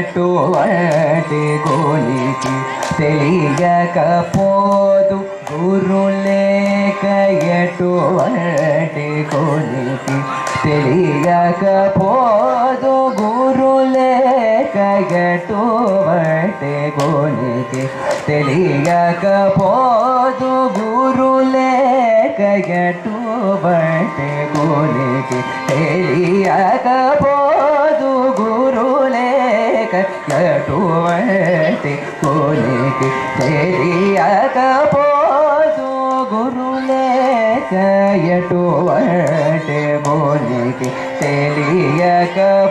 అటువంటి గోలికి తెలియకపోదు. గురు లేక ఎటువంటి గోలికి తెలియకపోదు. గురు లేక ఎటువంటి గోలికి తెలియకపోదు. గురు లేక ఎటువంటి గోలికి లేక కోనికి తెలియకపోదు గురు లేక ఎటువంటి తెలియకపోదు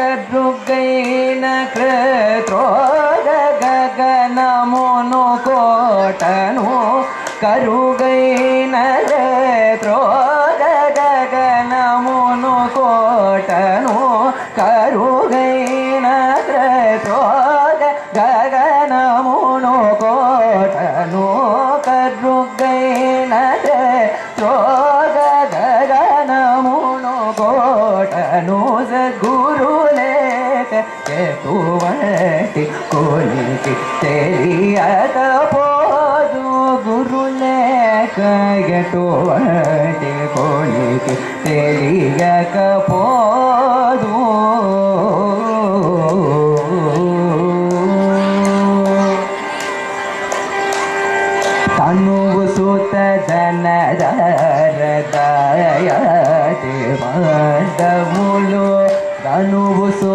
ಕೃಗೈನ ಕೃತ್ರೋಗ ಗಗನ ಮೋನು ಕೋಟನು ಕರುಗೈನ ಕೃತ್ರೋಗ ಗಗನ ಮೋನು ಕೋಟನು ಕರುಗೈನ ಕೃತ್ರೋಗ ಗಗನ ಮೋನು ಕೋಟನು ಕರುಗೈನ ಕೃತ್ರೋಗ ಗಗನ ಮೋನು ಕೋಟನು ಸದ್ಗುರು ఎటువంటి కొలికి తెలియకపోదు గురు లేక ఎటువంటి కొలికి తెలియకపోదు తనువు సుత ధనదరదయతి మందములు తనువు సుత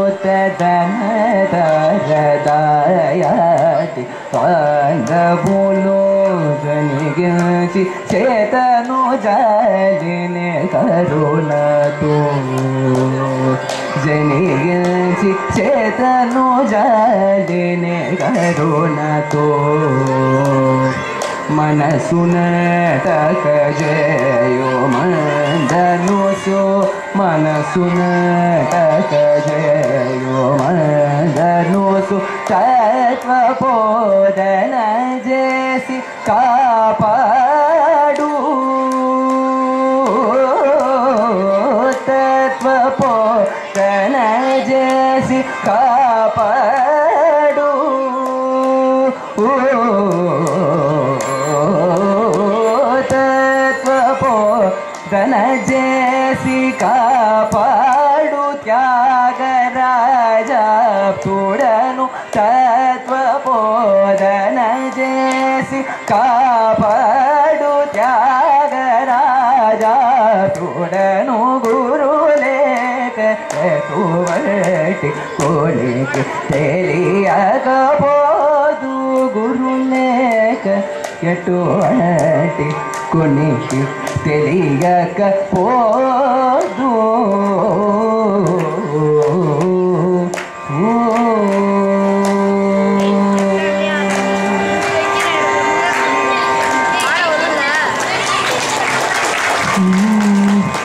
ధనదరదయతి మందములు గనిగించి చేతను జాలిని కరుణతో జనిగించి చేతను జాలిని కరుణతో మనసున తక జయో మందనుసో మనసున తక జయో మందనుసు తత్వబోధన చేసి కాపాడు. తత్వబోధన చేసి కాపాడు. తత్వబోధన చేసి కాపాడు. త్యాగరాజ చూడను తత్వబోధన చేసి కాపాడు త్యాగరాజా. తోడను గురు లేక ఎటువంటి కోలికి తెలియకపోదు. గురులేక ఎటువంటి కొనికి తెలియకపోదు.